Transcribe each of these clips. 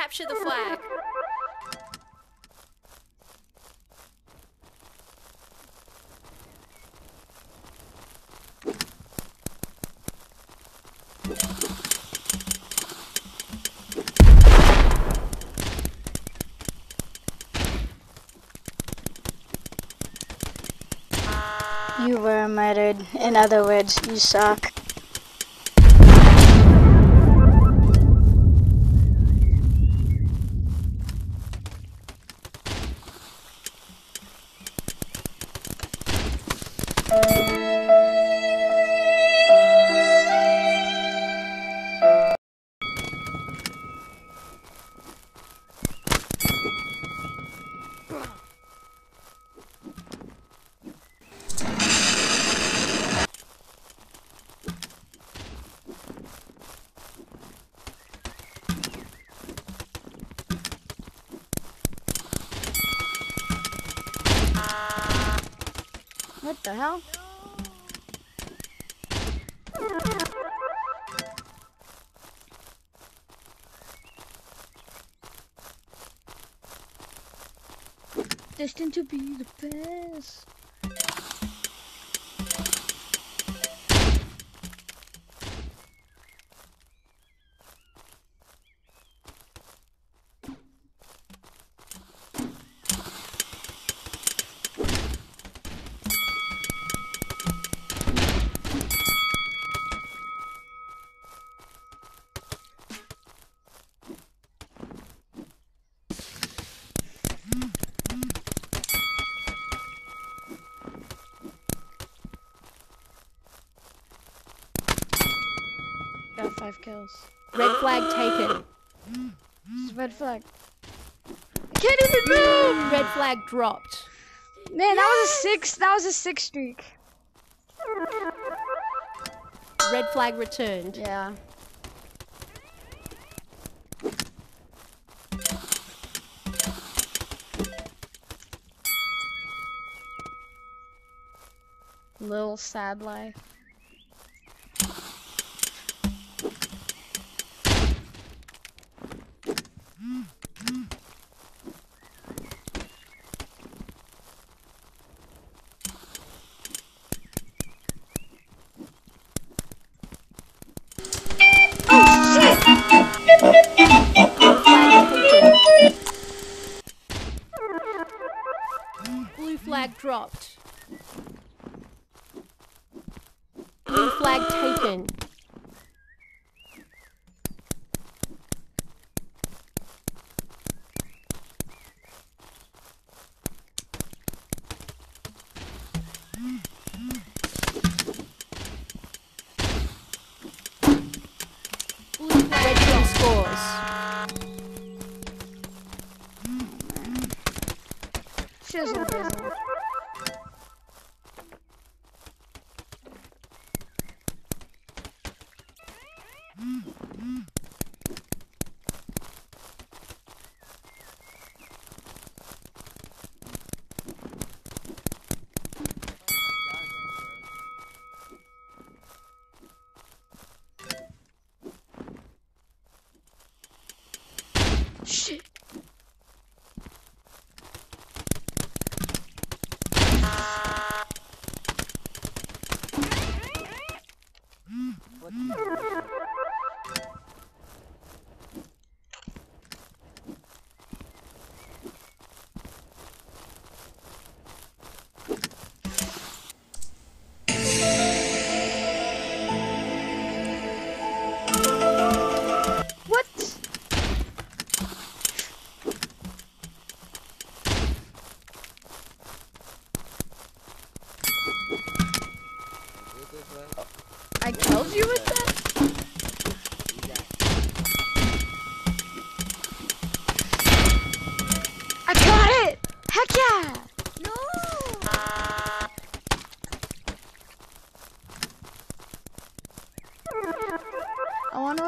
Capture the flag. You were murdered. In other words, you suck. The hell? Destined to be the best. Kills. Red flag taken. Red flag. Can't even move! Red flag dropped. Man, that was a six. That was a six streak. Red flag returned. Yeah. Little sad life. Dropped. Blue flag taken. Blue flag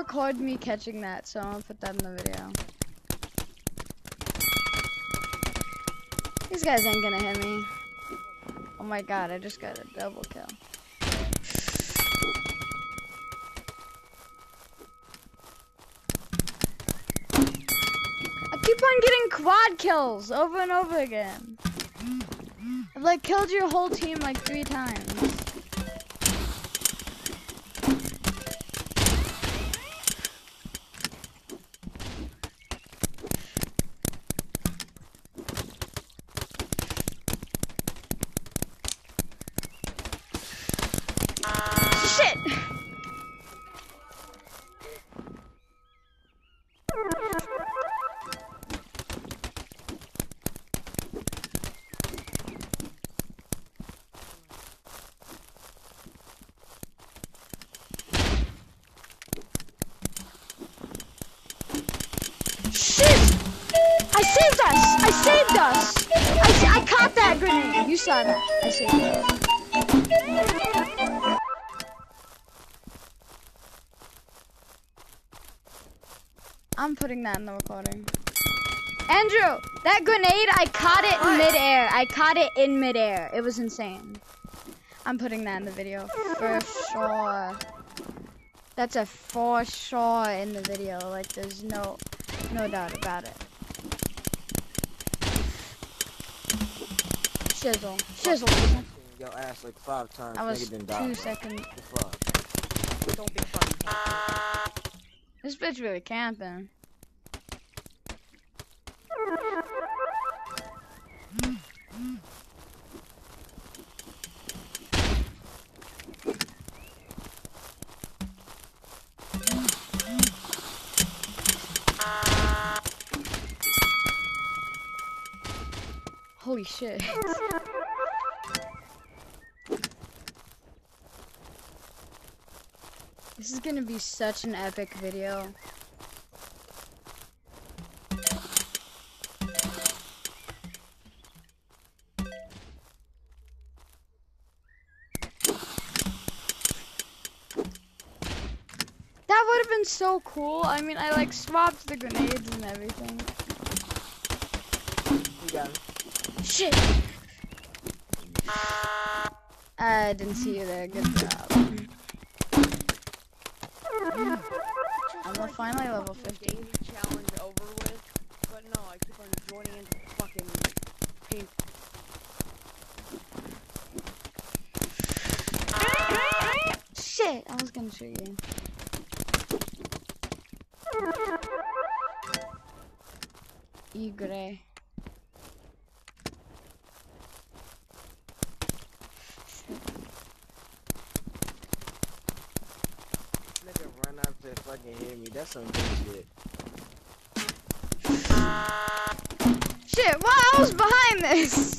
record me catching that, so I'll put that in the video. These guys ain't gonna hit me. Oh my god, I just got a double kill. I keep on getting quad kills over and over again. I've like killed your whole team like three times. I'm putting that in the recording. Andrew, that grenade, I caught it in midair. I caught it in midair. It was insane. I'm putting that in the video for sure. That's a for sure in the video. Like, there's no, no doubt about it. Shizzle, shizzle. shizzle. Your ass like five times. I was nigga didn't two die. seconds. The fuck? Don't be funny. This bitch really camping. Holy shit. This is gonna be such an epic video. That would have been so cool. I mean, I like swapped the grenades and everything. You got him. Shit. I didn't see you there. Good job. I'm finally level 50. Challenge over with, but no, I keep on joining into fucking pain. Shit, I was gonna shoot you. Igre. Nigga to fucking hit me. That's some good shit. Shit, what else behind this?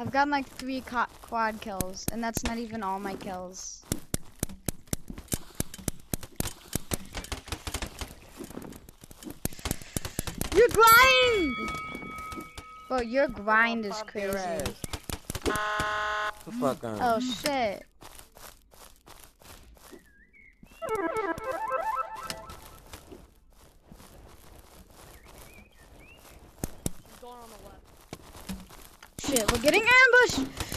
I've gotten like three quad kills, and that's not even all my kills. Your grind! Bro, your grind is crazy. The fuck on. Oh shit. Shit, we're getting ambushed!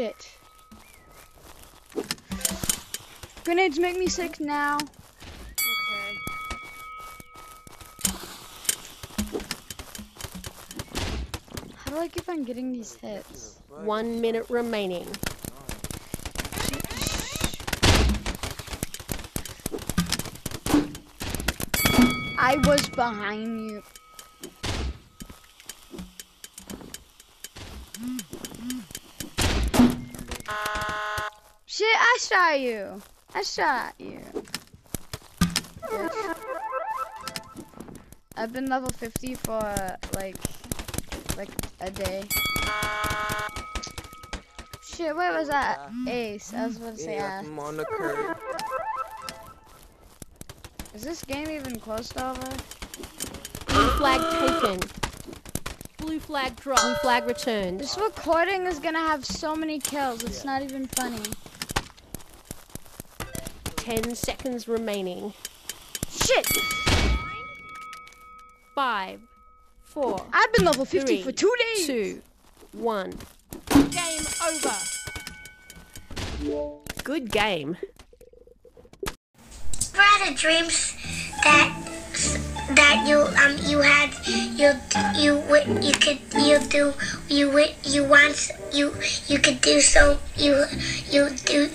Shit. Grenades make me sick now. Okay. How do I keep on getting these hits? One minute remaining. I was behind you. Shit, I shot you. I shot you. I've been level 50 for like like a day. Shit, where was that? Ace. I was about to say Yeah, ass. On the. Is this game even close to over? Blue flag taken. Blue flag dropped. Blue flag returned. This recording is gonna have so many kills. It's not even funny. 10 seconds remaining. Shit! Five, four, I've been level 50 Three, for two days. two, one. Game over. Good game. ever had a dreams that that you um you had you you would you could you do you would you once you you could do so you you do